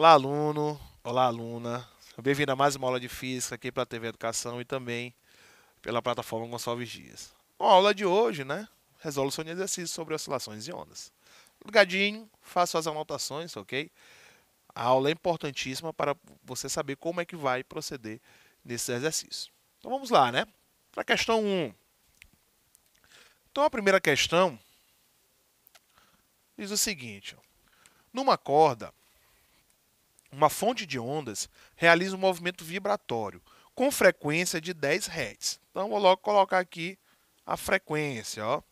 Olá, aluno. Olá, aluna. Bem-vindo a mais uma aula de física aqui para a TV Educação e também pela plataforma Gonçalves Dias. A aula de hoje, né? Resolução de exercícios sobre oscilações de ondas. Ligadinho, faça as anotações, ok? A aula é importantíssima para você saber como é que vai proceder nesses exercícios. Então vamos lá, né? Para a questão 1. Então a primeira questão diz o seguinte: ó. numa corda, uma fonte de ondas realiza um movimento vibratório com frequência de 10 Hz. Então, vou logo colocar aqui a frequência. Ó.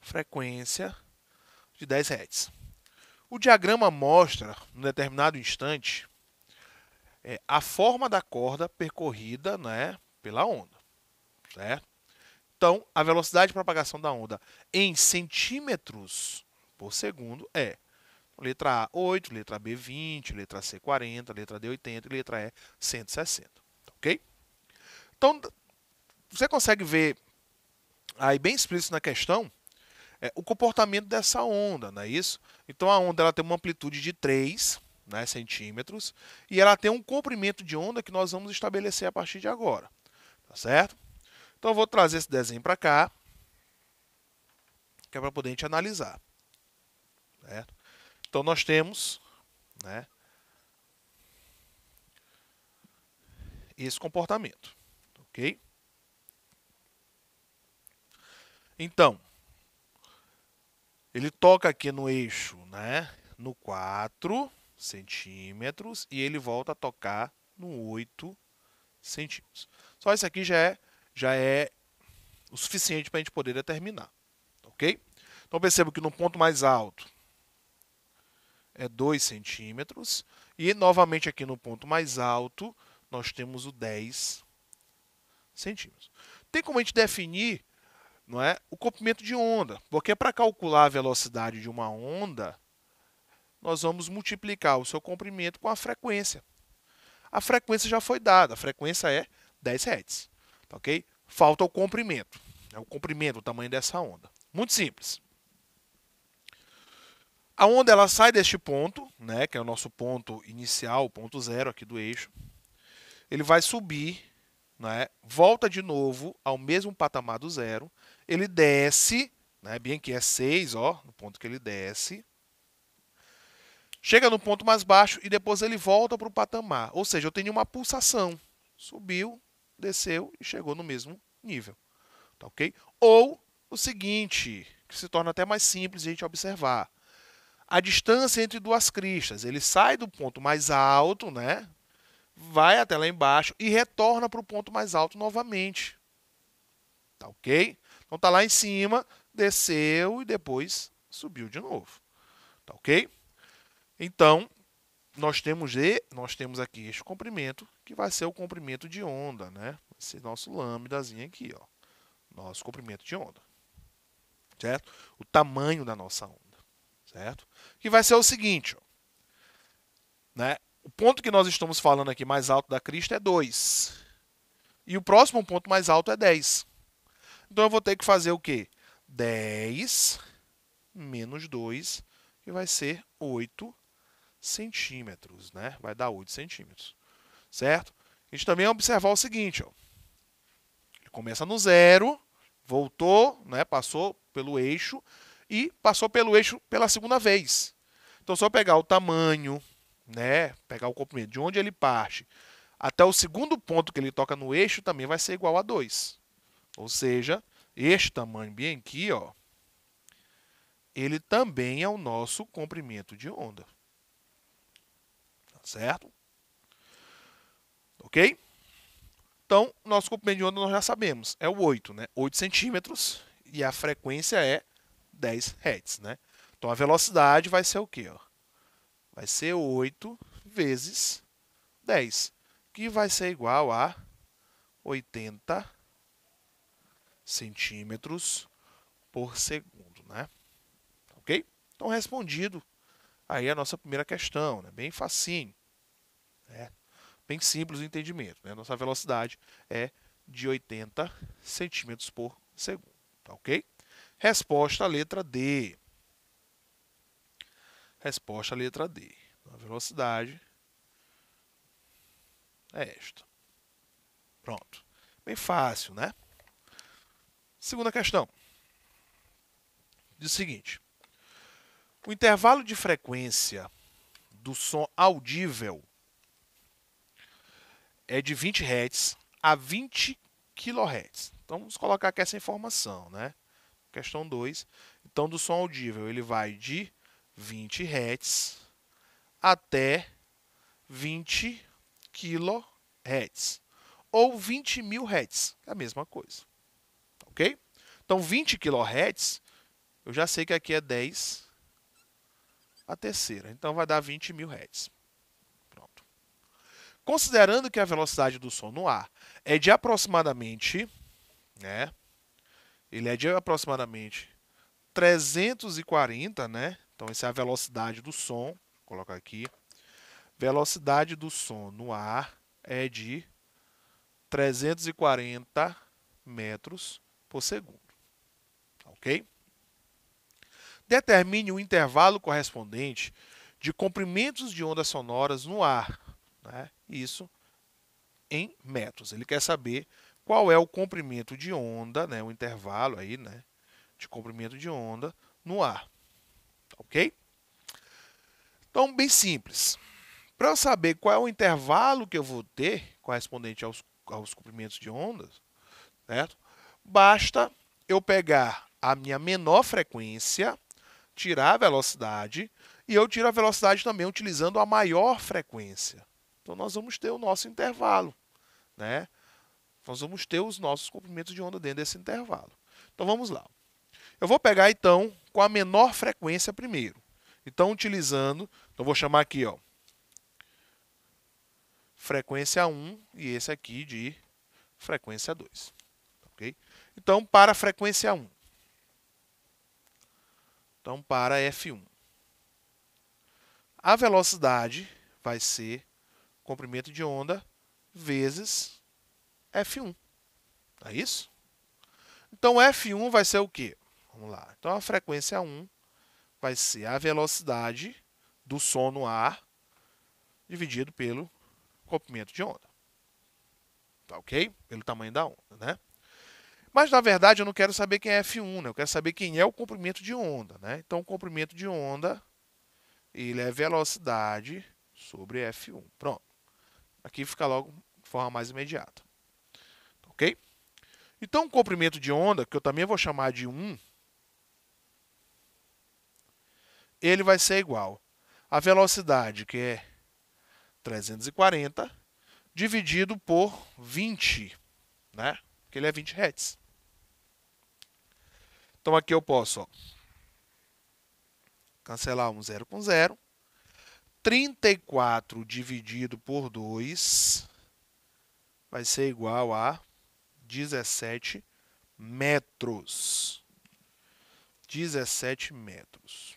Frequência de 10 Hz. O diagrama mostra, num determinado instante, é, a forma da corda percorrida né, pela onda. Certo? Então, a velocidade de propagação da onda em centímetros por segundo é Letra A, 8, letra B, 20, letra C, 40, letra D, 80 e letra E, 160. Ok? Então, você consegue ver aí bem explícito na questão é, o comportamento dessa onda, não é isso? Então, a onda ela tem uma amplitude de 3 né, centímetros e ela tem um comprimento de onda que nós vamos estabelecer a partir de agora. Tá certo? Então, eu vou trazer esse desenho para cá, que é para poder a gente analisar. Certo? Então nós temos né, esse comportamento. Ok? Então, ele toca aqui no eixo, né, no 4 centímetros e ele volta a tocar no 8 centímetros. Só isso aqui já é, já é o suficiente para a gente poder determinar. Ok? Então perceba que no ponto mais alto é 2 centímetros. E novamente aqui no ponto mais alto, nós temos o 10 centímetros. Tem como a gente definir não é, o comprimento de onda, porque para calcular a velocidade de uma onda, nós vamos multiplicar o seu comprimento com a frequência. A frequência já foi dada, a frequência é 10 Hz. Tá ok? Falta o comprimento, é o comprimento, o tamanho dessa onda. Muito simples. A onda ela sai deste ponto, né, que é o nosso ponto inicial, o ponto zero aqui do eixo. Ele vai subir, né, volta de novo ao mesmo patamar do zero. Ele desce, né, bem aqui é 6, ó, no ponto que ele desce. Chega no ponto mais baixo e depois ele volta para o patamar. Ou seja, eu tenho uma pulsação. Subiu, desceu e chegou no mesmo nível. Tá ok? Ou o seguinte, que se torna até mais simples de a gente observar a distância entre duas cristas. Ele sai do ponto mais alto, né? vai até lá embaixo e retorna para o ponto mais alto novamente. Tá ok? Então tá lá em cima, desceu e depois subiu de novo. Tá ok? Então, nós temos, e, nós temos aqui este comprimento, que vai ser o comprimento de onda, né? Ser nosso lambdazinho aqui, ó. Nosso comprimento de onda. Certo? O tamanho da nossa onda certo? Que vai ser o seguinte, ó, né? O ponto que nós estamos falando aqui mais alto da crista é 2. E o próximo ponto mais alto é 10. Então eu vou ter que fazer o quê? 10 menos 2, que vai ser 8 centímetros, né? Vai dar 8 centímetros, certo? A gente também vai observar o seguinte, ó. Ele começa no zero, voltou, né? Passou pelo eixo, e passou pelo eixo pela segunda vez. Então, só pegar o tamanho, né, pegar o comprimento de onde ele parte até o segundo ponto que ele toca no eixo também vai ser igual a 2. Ou seja, este tamanho bem aqui, ó, ele também é o nosso comprimento de onda. Tá certo? Ok? Então, nosso comprimento de onda nós já sabemos, é o 8, né? 8 centímetros, e a frequência é 10 Hz, né? Então a velocidade vai ser o quê? Ó? Vai ser 8 vezes 10, que vai ser igual a 80 centímetros por segundo, né? Ok? Então respondido aí a nossa primeira questão, né? Bem facinho, né? Bem simples o entendimento, né? Nossa velocidade é de 80 centímetros por segundo, tá ok? Resposta, letra D. Resposta letra D. A velocidade é esta. Pronto. Bem fácil, né? Segunda questão. Diz o seguinte: o intervalo de frequência do som audível é de 20 Hz a 20 kHz. Então vamos colocar aqui essa informação, né? Questão 2. Então do som audível ele vai de 20 Hz até 20 kHz ou 20 mil Hz, é a mesma coisa. Ok? Então 20 kHz, eu já sei que aqui é 10 a terceira, então vai dar 20 mil Hz. Pronto. Considerando que a velocidade do som no ar é de aproximadamente, né? Ele é de aproximadamente 340, né? Então, essa é a velocidade do som. Vou colocar aqui. Velocidade do som no ar é de 340 metros por segundo. Ok? Determine o intervalo correspondente de comprimentos de ondas sonoras no ar. Né? Isso em metros. Ele quer saber qual é o comprimento de onda, né? o intervalo aí, né? de comprimento de onda no ar ok? Então, bem simples. Para eu saber qual é o intervalo que eu vou ter correspondente aos, aos comprimentos de ondas, certo? basta eu pegar a minha menor frequência, tirar a velocidade, e eu tiro a velocidade também utilizando a maior frequência. Então, nós vamos ter o nosso intervalo. Né? Nós vamos ter os nossos comprimentos de onda dentro desse intervalo. Então, vamos lá. Eu vou pegar, então, com a menor frequência primeiro. Então, utilizando, então vou chamar aqui, ó, frequência 1 e esse aqui de frequência 2. Ok? Então, para a frequência 1. Então, para F1. A velocidade vai ser comprimento de onda vezes F1. É isso? Então, F1 vai ser o quê? Vamos lá. Então, a frequência 1 vai ser a velocidade do som no ar dividido pelo comprimento de onda. Tá ok? Pelo tamanho da onda, né? Mas, na verdade, eu não quero saber quem é F1, né? Eu quero saber quem é o comprimento de onda, né? Então, o comprimento de onda, ele é velocidade sobre F1. Pronto. Aqui fica logo de forma mais imediata. Então, o comprimento de onda, que eu também vou chamar de 1, ele vai ser igual à velocidade, que é 340, dividido por 20, né? Que ele é 20 Hz. Então aqui eu posso ó, cancelar um zero com zero. 34 dividido por 2 vai ser igual a 17 metros. 17 metros.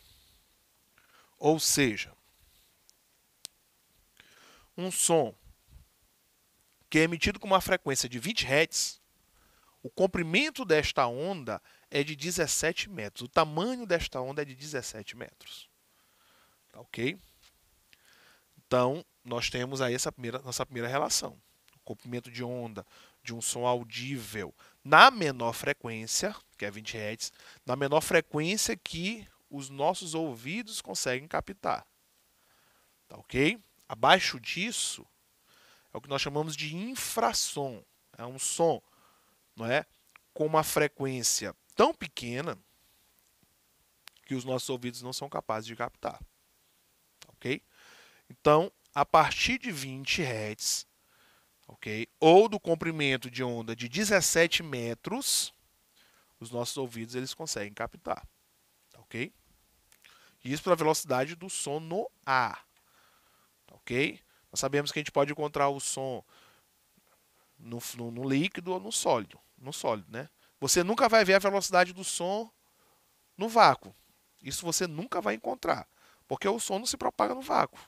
Ou seja, um som que é emitido com uma frequência de 20 Hz, o comprimento desta onda é de 17 metros. O tamanho desta onda é de 17 metros. Tá ok? Então, nós temos aí essa primeira, nossa primeira relação. O comprimento de onda de um som audível na menor frequência, que é 20 Hz, na menor frequência que os nossos ouvidos conseguem captar. Tá ok? Abaixo disso é o que nós chamamos de infrassom. É um som, não é, com uma frequência tão pequena que os nossos ouvidos não são capazes de captar. Ok? Então, a partir de 20 Hz, Ou do comprimento de onda de 17 metros, os nossos ouvidos eles conseguem captar. Ok? Isso para a velocidade do som no ar. Ok? Nós sabemos que a gente pode encontrar o som no, no, no líquido ou no sólido. No sólido, né? Você nunca vai ver a velocidade do som no vácuo. Isso você nunca vai encontrar. Porque o som não se propaga no vácuo.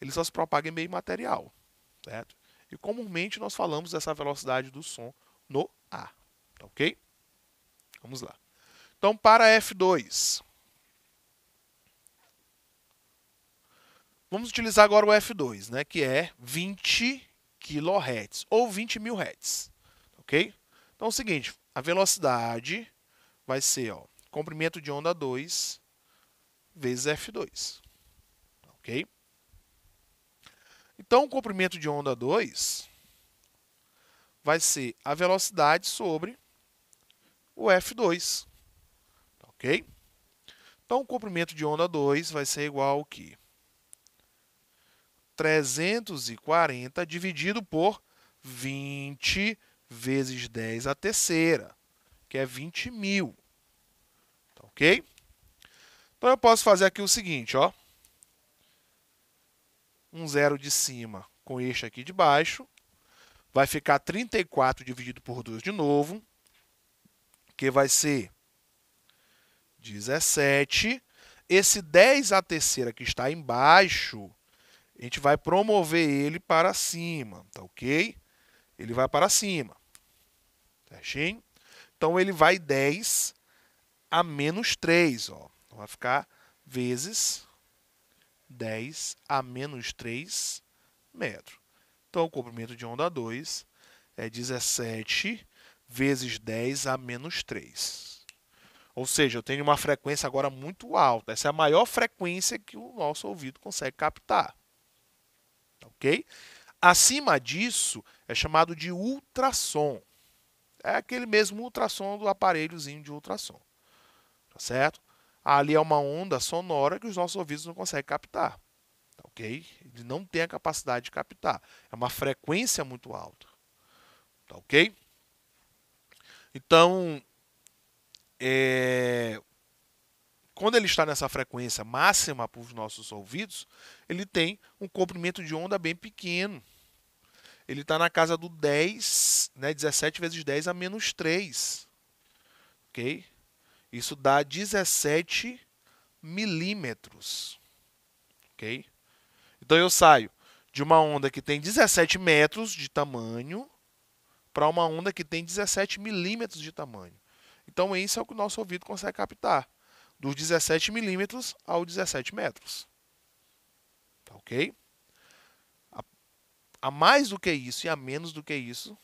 Ele só se propaga em meio material. Certo? E comumente nós falamos dessa velocidade do som no ar. Tá ok? Vamos lá. Então, para F2. Vamos utilizar agora o F2, né, que é 20 kHz ou 20 mil Hz. Ok? Então é o seguinte, a velocidade vai ser ó, comprimento de onda 2 vezes F2. Ok? Então, o comprimento de onda 2 vai ser a velocidade sobre o F2. Ok? Então, o comprimento de onda 2 vai ser igual ao que? 340 dividido por 20 vezes 10 a terceira, que é 20 mil. Tá ok? Então, eu posso fazer aqui o seguinte, ó. Um zero de cima com este aqui de baixo. Vai ficar 34 dividido por 2 de novo, que vai ser 17. Esse 10 a terceira que está embaixo, a gente vai promover ele para cima, tá ok? Ele vai para cima, certinho? Então, ele vai 10 a menos 3, ó. Vai ficar vezes 10 a menos 3 metros. Então, o comprimento de onda 2 é 17 vezes 10 a menos 3. Ou seja, eu tenho uma frequência agora muito alta. Essa é a maior frequência que o nosso ouvido consegue captar. Ok? Acima disso, é chamado de ultrassom. É aquele mesmo ultrassom do aparelhozinho de ultrassom. Tá certo? Ali é uma onda sonora que os nossos ouvidos não conseguem captar. Tá ok? Ele não tem a capacidade de captar. É uma frequência muito alta. Tá ok? Então, é, quando ele está nessa frequência máxima para os nossos ouvidos, ele tem um comprimento de onda bem pequeno. Ele está na casa do 10, né, 17 vezes 10 a menos 3. Ok? Isso dá 17 milímetros. Ok? Então eu saio de uma onda que tem 17 metros de tamanho para uma onda que tem 17 milímetros de tamanho. Então, isso é o que o nosso ouvido consegue captar, dos 17 milímetros ao 17 metros. Tá ok? A, a, mais do que isso e a menos do que isso,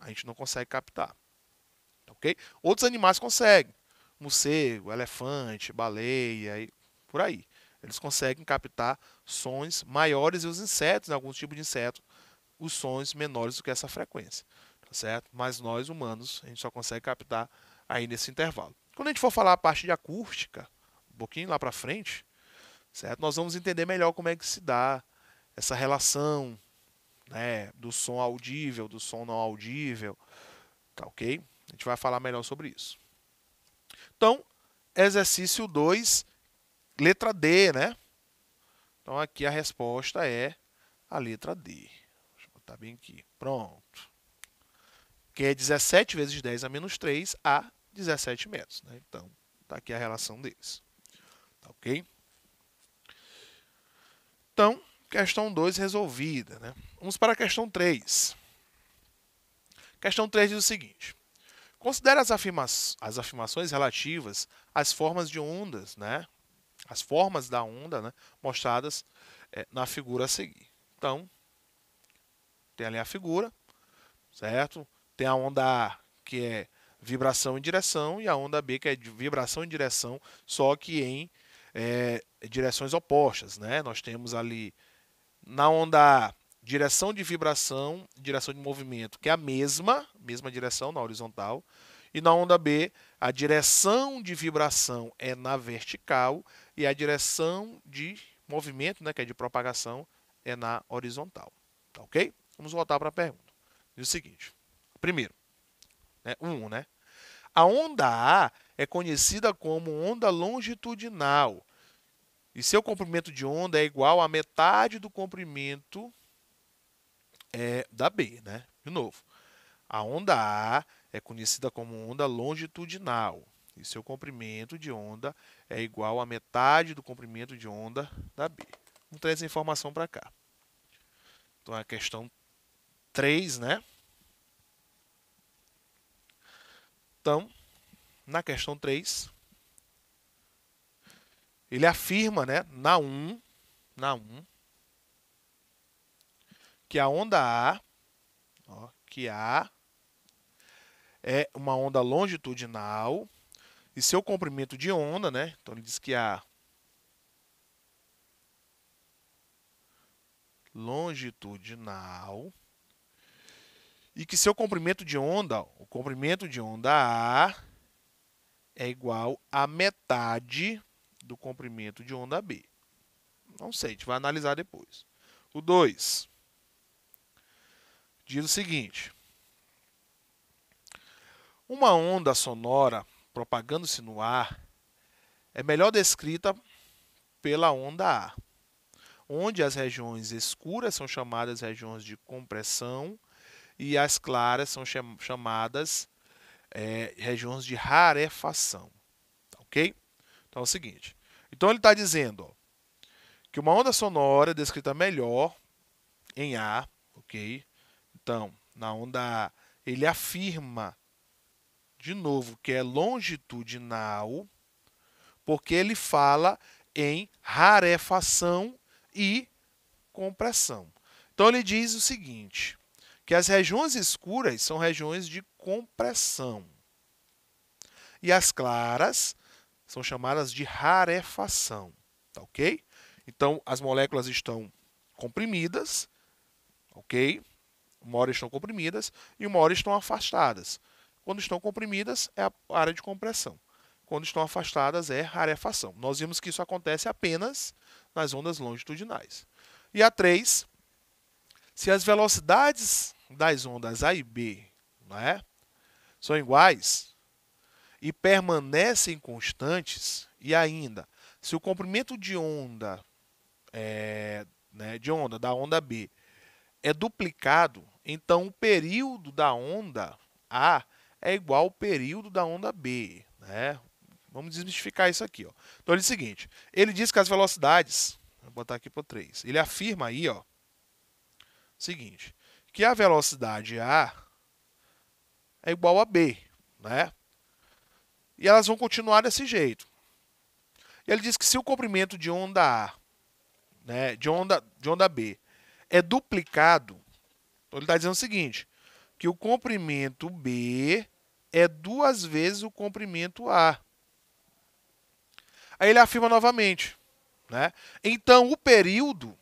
a gente não consegue captar. Tá ok? Outros animais conseguem. Morcego, elefante, baleia e por aí. Eles conseguem captar sons maiores e os insetos, alguns tipos de insetos, os sons menores do que essa frequência. Tá certo? Mas nós, humanos, a gente só consegue captar aí nesse intervalo. Quando a gente for falar a parte de acústica, um pouquinho lá para frente, certo? Nós vamos entender melhor como é que se dá essa relação né, do som audível, do som não audível, tá ok? A gente vai falar melhor sobre isso. Então, exercício 2, letra D, né? Então, aqui a resposta é a letra D. Deixa eu botar bem aqui. Pronto. Que é 17 vezes 10 a menos 3 a 17 metros. Né? Então, está aqui a relação deles. Tá ok? Então, questão 2 resolvida. Né? Vamos para a questão 3. Questão 3 diz o seguinte. Considere as, afirma as afirmações relativas às formas de ondas, né? as formas da onda né? mostradas é, na figura a seguir. Então, tem ali a figura, certo? Tem a onda A, que é vibração em direção, e a onda B, que é vibração em direção, só que em é, direções opostas. Né? Nós temos ali na onda A, direção de vibração, direção de movimento, que é a mesma, mesma direção na horizontal, e na onda B, a direção de vibração é na vertical e a direção de movimento, né, que é de propagação, é na horizontal. Tá ok? Vamos voltar para a pergunta. Diz o seguinte: primeiro, né, um, né? A onda A é conhecida como onda longitudinal. E seu comprimento de onda é igual a metade do comprimento é, da B. Né? De novo, a onda A é conhecida como onda longitudinal. E seu comprimento de onda é igual a metade do comprimento de onda da B. Vamos trazer essa informação para cá. Então, a questão 3, né? Então, na questão 3, ele afirma, né, na 1, na 1, que a onda A, ó, que A é uma onda longitudinal e seu comprimento de onda, né? Então ele diz que a longitudinal e que seu comprimento de onda, o comprimento de onda A é igual a metade do comprimento de onda B. Não sei, a gente vai analisar depois. O 2 diz o seguinte: uma onda sonora propagando-se no ar é melhor descrita pela onda A, onde as regiões escuras são chamadas regiões de compressão e as claras são chamadas é, regiões de rarefação. Tá ok? Então é o seguinte. Então ele está dizendo ó, que uma onda sonora é descrita melhor em A, ok? Então, na onda A, ele afirma de novo que é longitudinal, porque ele fala em rarefação e compressão. Então ele diz o seguinte: que as regiões escuras são regiões de compressão. E as claras são chamadas de rarefação. Tá ok? Então, as moléculas estão comprimidas, ok? Uma hora estão comprimidas e uma hora estão afastadas. Quando estão comprimidas, é a área de compressão. Quando estão afastadas, é rarefação. Nós vimos que isso acontece apenas nas ondas longitudinais. E a 3, se as velocidades das ondas A e B não é? são iguais e permanecem constantes, e ainda, se o comprimento de onda, é, né, de onda da onda B é duplicado, então o período da onda A é igual ao período da onda B. Né? Vamos desmistificar isso aqui. Ó. Então, ele diz o seguinte, ele diz que as velocidades, vou botar aqui para 3, ele afirma aí, ó, seguinte, que a velocidade A é igual a B, né? E elas vão continuar desse jeito. E ele diz que se o comprimento de onda A, né, de onda, de onda B, é duplicado, então ele está dizendo o seguinte, que o comprimento B é duas vezes o comprimento A. Aí ele afirma novamente, né? Então o período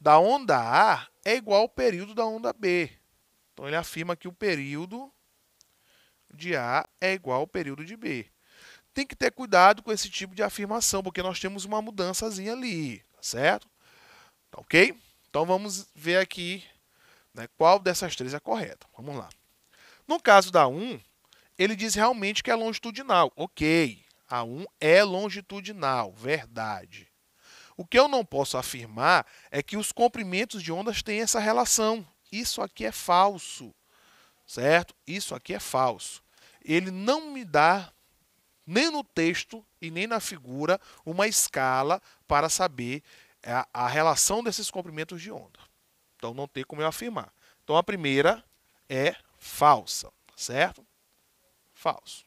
da onda A é igual ao período da onda B. Então ele afirma que o período de A é igual ao período de B. Tem que ter cuidado com esse tipo de afirmação, porque nós temos uma mudançazinha ali, tá certo? Tá ok? Então vamos ver aqui né, qual dessas três é correta. Vamos lá. No caso da 1, ele diz realmente que é longitudinal. Ok, a 1 é longitudinal, verdade. O que eu não posso afirmar é que os comprimentos de ondas têm essa relação. Isso aqui é falso, certo? Isso aqui é falso. Ele não me dá, nem no texto e nem na figura, uma escala para saber a, a relação desses comprimentos de onda. Então não tem como eu afirmar. Então a primeira é falsa, certo? Falso.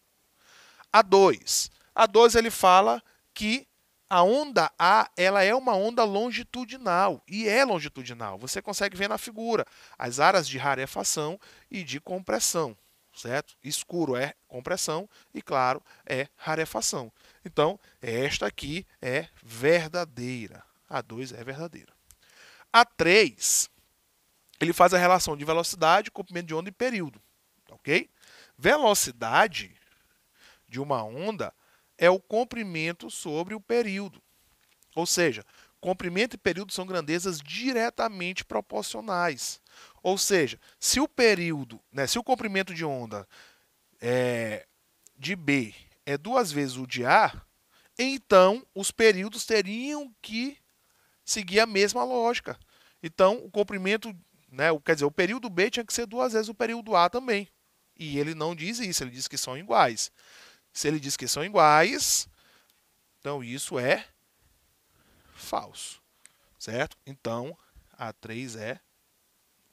A 2. A 2 ele fala que a onda A ela é uma onda longitudinal e é longitudinal. Você consegue ver na figura as áreas de rarefação e de compressão, certo? Escuro é compressão e claro é rarefação. Então, esta aqui é verdadeira. A 2 é verdadeira. A 3, ele faz a relação de velocidade, comprimento de onda e período, OK? Velocidade de uma onda é o comprimento sobre o período. Ou seja, comprimento e período são grandezas diretamente proporcionais. Ou seja, se o período, né, se o comprimento de onda é, de B é duas vezes o de A, então os períodos teriam que seguir a mesma lógica. Então, o comprimento, né, quer dizer, o período B tinha que ser duas vezes o período A também. E ele não diz isso, ele diz que são iguais. Se ele diz que são iguais, então isso é falso, certo? Então, a 3 é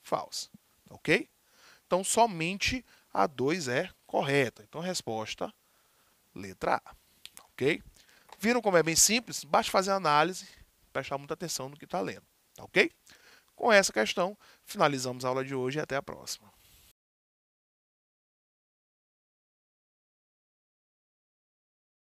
falsa, ok? Então, somente a 2 é correta. Então, resposta, letra A, ok? Viram como é bem simples? Basta fazer a análise, prestar muita atenção no que está lendo, tá ok? Com essa questão, finalizamos a aula de hoje e até a próxima.